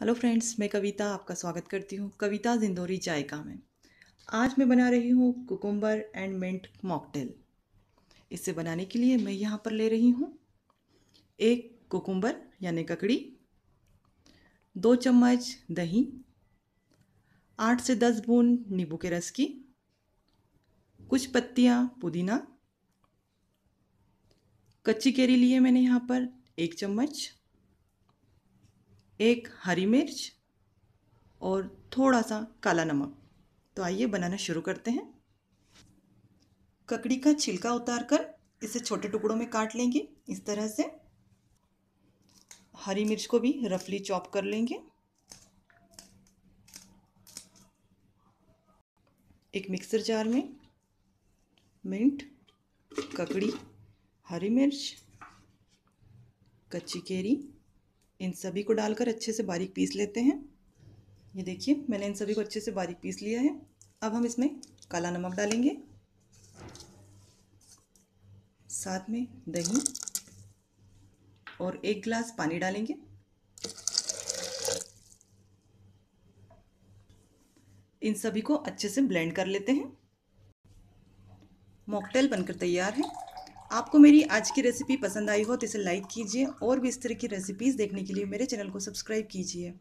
Hello friends, मैं कविता आपका स्वागत करती हूँ कविता जिंदोरी जायका में। आज मैं बना रही हूँ कुकुम्बर एंड मिंट मॉकटेल। इसे बनाने के लिए मैं यहाँ पर ले रही हूँ एक कुकुम्बर यानी ककड़ी, दो चम्मच दही, आठ से दस बूंद नींबू के रस की, कुछ पत्तियाँ पुदीना, कच्ची केरी लिए मैंने यहाँ पर एक चम्मच। एक हरी मिर्च और थोड़ा सा काला नमक। तो आइए बनाना शुरू करते हैं। ककड़ी का छिलका उतार कर इसे छोटे टुकड़ों में काट लेंगे। इस तरह से हरी मिर्च को भी रफली चॉप कर लेंगे। एक मिक्सर जार में मिंट, ककड़ी, हरी मिर्च, कच्ची केरी इन सभी को डालकर अच्छे से बारीक पीस लेते हैं। ये देखिए, मैंने इन सभी को अच्छे से बारीक पीस लिया है। अब हम इसमें काला नमक डालेंगे। साथ में दही और एक गिलास पानी डालेंगे। इन सभी को अच्छे से ब्लेंड कर लेते हैं। मॉकटेल बनकर तैयार है। आपको मेरी आज की रेसिपी पसंद आई हो तो इसे लाइक कीजिए और भी इस तरह की रेसिपीज़ देखने के लिए मेरे चैनल को सब्सक्राइब कीजिए।